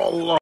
Allah